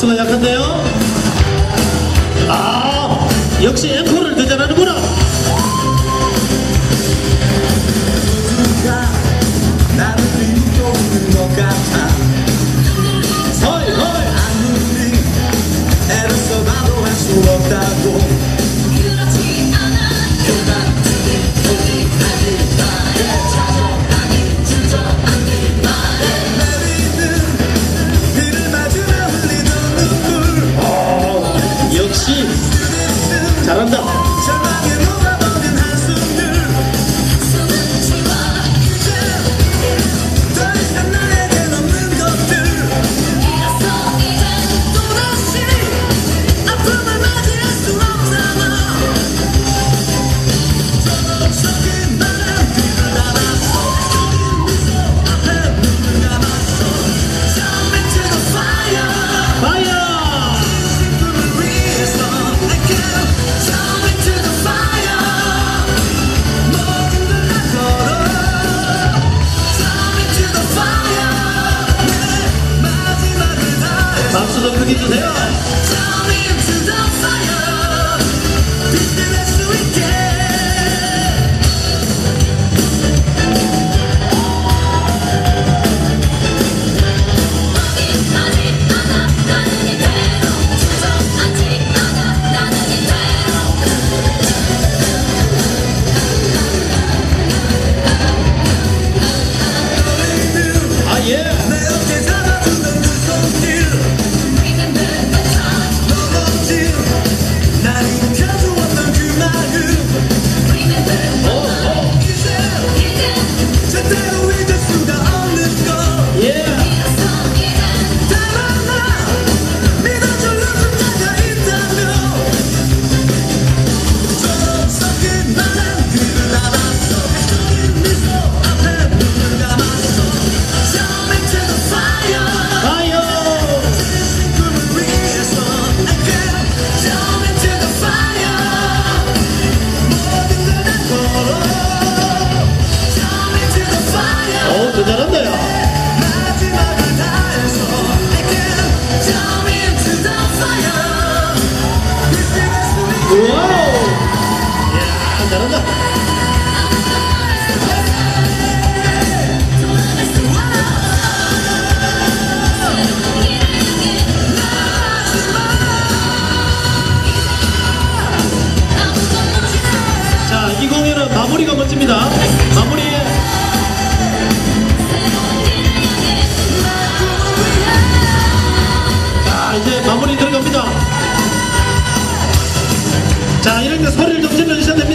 박수가 약한데요? 아, 역시 앵콜! 박수 더 크게 주세요 아, 예. 마무리가 멋집니다. 마무리에 자 이제 마무리 들어갑니다. 자 이렇게 소리를 좀 질러주셔야 됩니다.